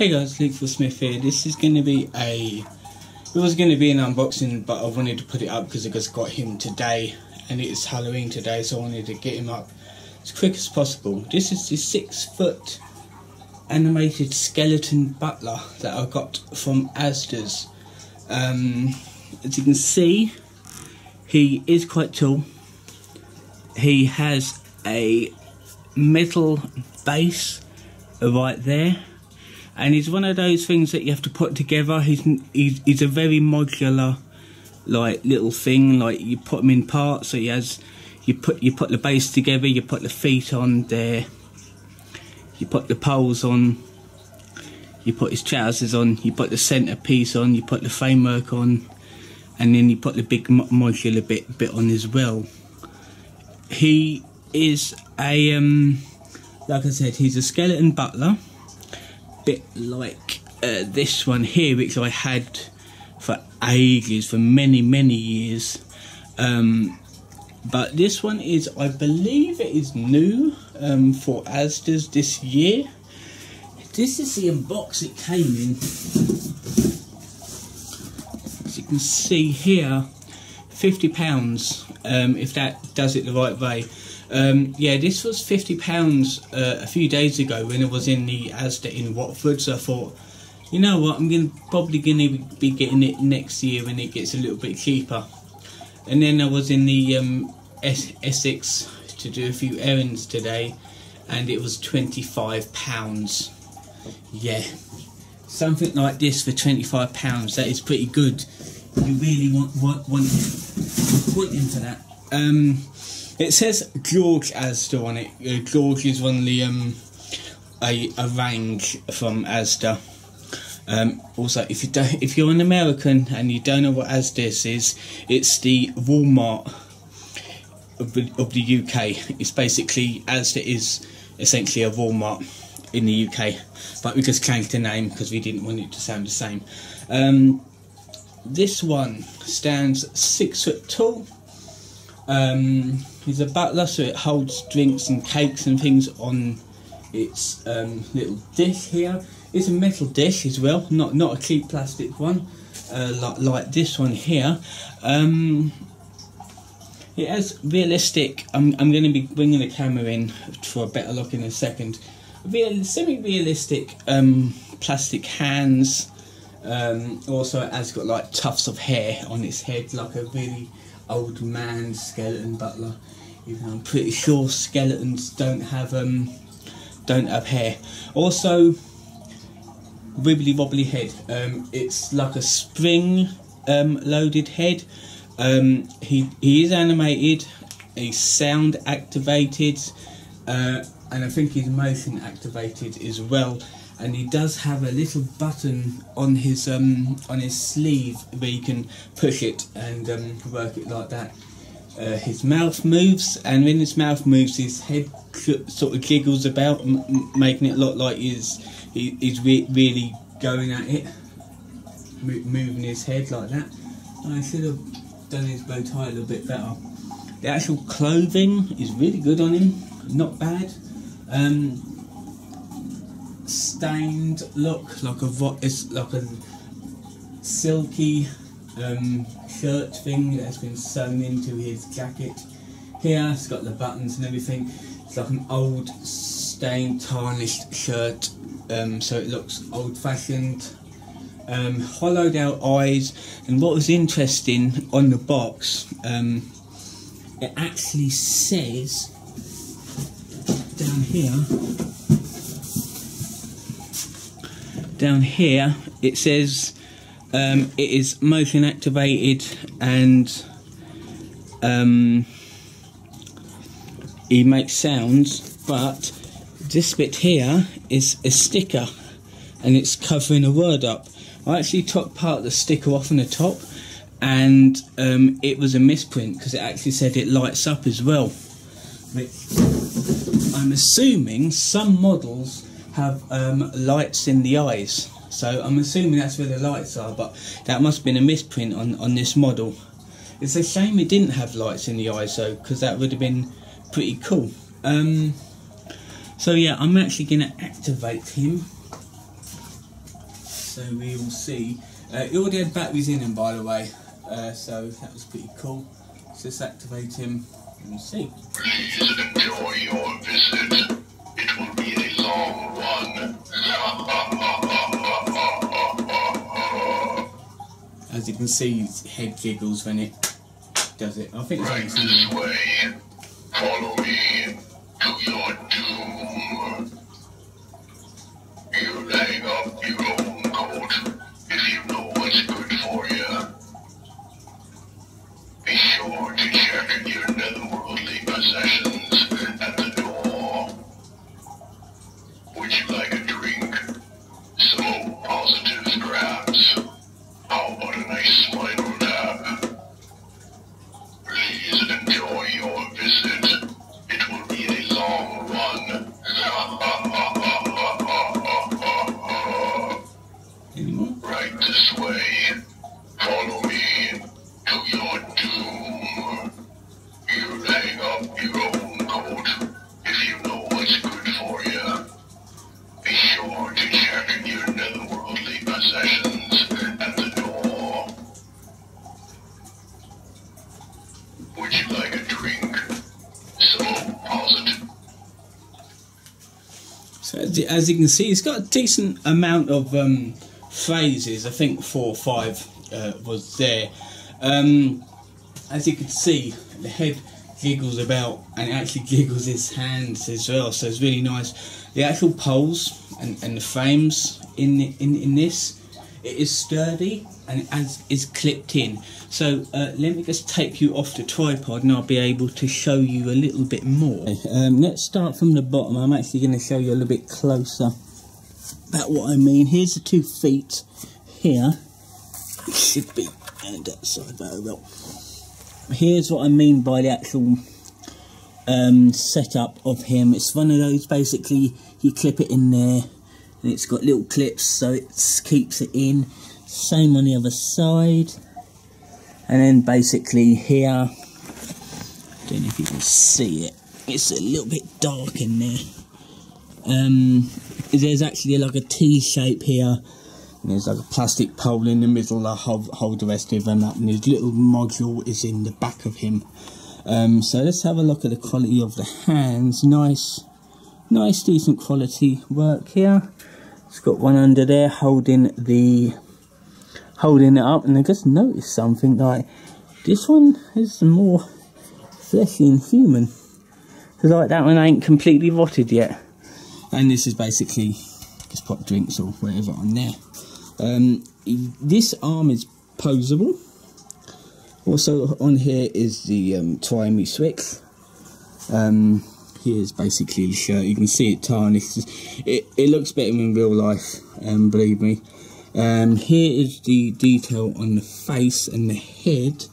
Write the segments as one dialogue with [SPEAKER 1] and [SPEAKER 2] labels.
[SPEAKER 1] Hey guys, Luke4Smith here. This is going to be a. It was going to be an unboxing, but I wanted to put it up because I just got him today, and it's Halloween today, so I wanted to get him up as quick as possible. This is the six foot animated skeleton butler that I got from Asda's. Um, as you can see, he is quite tall. He has a metal base right there and he's one of those things that you have to put together. He's he's, he's a very modular, like little thing. Like you put him in parts. So he has, you put you put the base together. You put the feet on there. You put the poles on. You put his trousers on. You put the centre piece on. You put the framework on, and then you put the big modular bit bit on as well. He is a um, like I said, he's a skeleton butler bit like uh, this one here, which I had for ages, for many, many years. Um, but this one is, I believe it is new um, for Asda's this year. This is the box it came in. As you can see here, £50 um, if that does it the right way. Um, yeah, this was fifty pounds uh, a few days ago when it was in the Asda in Watford. So I thought, you know what, I'm gonna probably gonna be getting it next year when it gets a little bit cheaper. And then I was in the um, Essex to do a few errands today, and it was twenty five pounds. Yeah, something like this for twenty five pounds. That is pretty good. You really want want want, want into that. Um, it says George Asda on it. Uh, George is one of the um, a, a range from Asda. Um, also, if you don't, if you're an American and you don't know what Asda is, it's the Walmart of the, of the UK. It's basically Asda is essentially a Walmart in the UK, but we just changed the name because we didn't want it to sound the same. Um, this one stands six foot tall um, he's a butler, so it holds drinks and cakes and things on its um, little dish here. It's a metal dish as well, not not a cheap plastic one, uh, like like this one here. Um, it has realistic. I'm I'm going to be bringing the camera in for a better look in a second. Real, semi-realistic um, plastic hands. Um, also, it has got like tufts of hair on its head, like a really old man skeleton butler. Even though I'm pretty sure skeletons don't have um don't have hair. Also, wibbly wobbly head. Um, it's like a spring um, loaded head. Um, he he is animated. He's sound activated, uh, and I think he's motion activated as well and he does have a little button on his um, on his sleeve where you can push it and um, work it like that. Uh, his mouth moves, and when his mouth moves, his head sort of jiggles about, making it look like he's he, he's re really going at it, moving his head like that. I should have done his bow tie a little bit better. The actual clothing is really good on him, not bad. Um, stained look, like a it's like a silky um, shirt thing that has been sewn into his jacket. Here it's got the buttons and everything. It's like an old stained tarnished shirt, um, so it looks old fashioned. Um, hollowed out eyes, and what was interesting on the box, um, it actually says here. Down here it says um, it is motion activated and um, he makes sounds but this bit here is a sticker and it's covering a word up. I actually took part of the sticker off on the top and um, it was a misprint because it actually said it lights up as well I'm assuming some models have um, lights in the eyes. So I'm assuming that's where the lights are, but that must have been a misprint on, on this model. It's a shame it didn't have lights in the eyes though, because that would have been pretty cool. Um, so yeah, I'm actually going to activate him. so we will see. Uh, it already had batteries in him, by the way, uh, so that was pretty cool. Let's just activate him see.
[SPEAKER 2] Please enjoy your visit. It will be a long one.
[SPEAKER 1] As you can see, his head jiggles when it does it. I think it's
[SPEAKER 2] Right this way. Follow me to your doom.
[SPEAKER 1] So as, you- as you can see, it's got a decent amount of um, phrases. I think four or five uh, was there. Um, as you can see, the head giggles about and it actually giggles his hands as well. So it's really nice. The actual poles and, and the frames in, in in this, it is sturdy and it is clipped in. So uh, let me just take you off the tripod and I'll be able to show you a little bit more. Um, let's start from the bottom. I'm actually going to show you a little bit closer about what I mean. Here's the two feet here. It should be and that side very well. Here's what I mean by the actual um, setup of him. It's one of those basically you clip it in there and it's got little clips so it keeps it in. Same on the other side. And then basically here, don't know if you can see it, it's a little bit dark in there. Um, there's actually like a T shape here. And there's like a plastic pole in the middle that hold, hold the rest of them up, and his little module is in the back of him. Um, so let's have a look at the quality of the hands. Nice, nice, decent quality work here. It's got one under there holding the holding it up, and I just noticed something like this one is more fleshy and human. It's like that one ain't completely rotted yet. And this is basically just put drinks or whatever on there. Um, this arm is posable. Also on here is the um, me switch. Um, here's basically the shirt. You can see it tarnished. It it looks better in real life. Um, believe me. Um, here is the detail on the face and the head.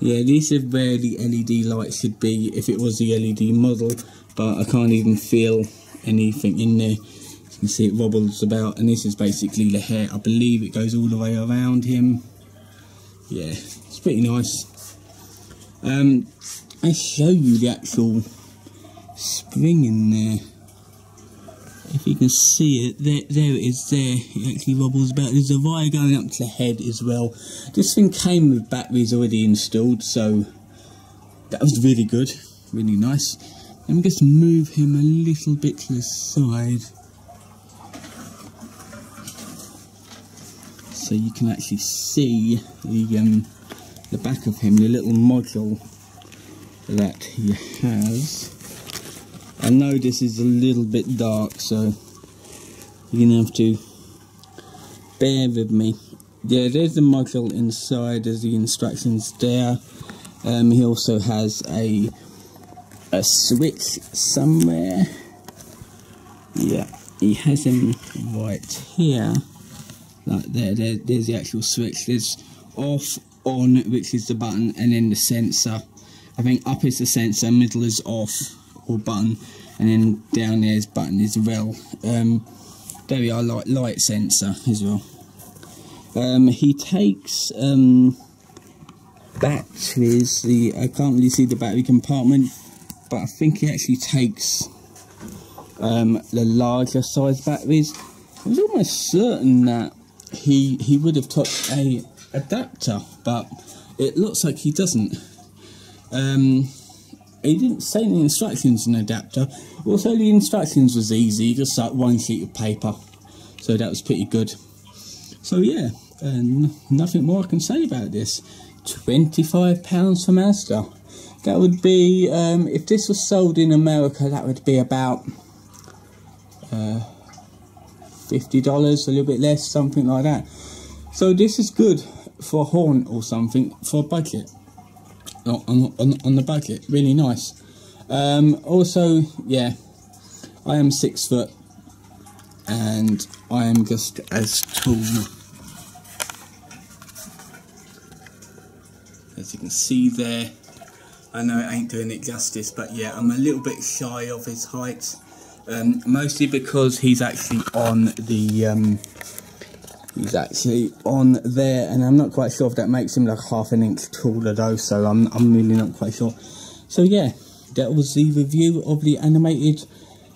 [SPEAKER 1] Yeah, this is where the LED light should be if it was the LED model, but I can't even feel anything in there. You can see it wobbles about, and this is basically the hair. I believe it goes all the way around him. Yeah, it's pretty nice. Um, I show you the actual spring in there. If you can see it, there, there it is. There, it actually wobbles about. There's a wire going up to the head as well. This thing came with batteries already installed, so that was really good, really nice. Let me just move him a little bit to the side. So you can actually see the um, the back of him, the little module that he has. I know this is a little bit dark, so you're gonna have to bear with me. Yeah, there's the module inside. There's the instructions there. Um, he also has a a switch somewhere. Yeah, he has him right here. Like there, there, there's the actual switch. There's off, on, which is the button, and then the sensor. I think up is the sensor, middle is off or button, and then down there's button as well. Um, there we are, light, light sensor as well. Um, he takes um, batteries. The I can't really see the battery compartment, but I think he actually takes um, the larger size batteries. I was almost certain that he he would have took a adapter, but it looks like he doesn't. Um, he didn't say the instructions an adapter. Also, the instructions was easy, just like one sheet of paper, so that was pretty good. So yeah, and nothing more I can say about this. Twenty-five pounds from Asda. That would be um, if this was sold in America, that would be about uh, fifty dollars, a little bit less, something like that. So this is good for a horn or something for a budget on, on, on the budget. Really nice. Um, also, yeah, I am six foot and I am just as tall. As you can see there, I know it ain't doing it justice, but yeah, I'm a little bit shy of his height. Um, mostly because he's actually on the um, He's actually on there, and I'm not quite sure if that makes him like half an inch taller though, so I'm, I'm really not quite sure. So yeah, that was the review of the animated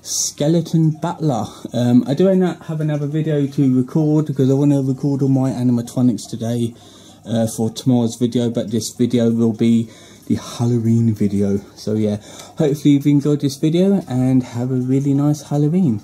[SPEAKER 1] Skeleton Butler. Um, I do have another video to record because I want to record all my animatronics today uh, for tomorrow's video, but this video will be the Halloween video. So yeah, hopefully you've enjoyed this video and have a really nice Halloween.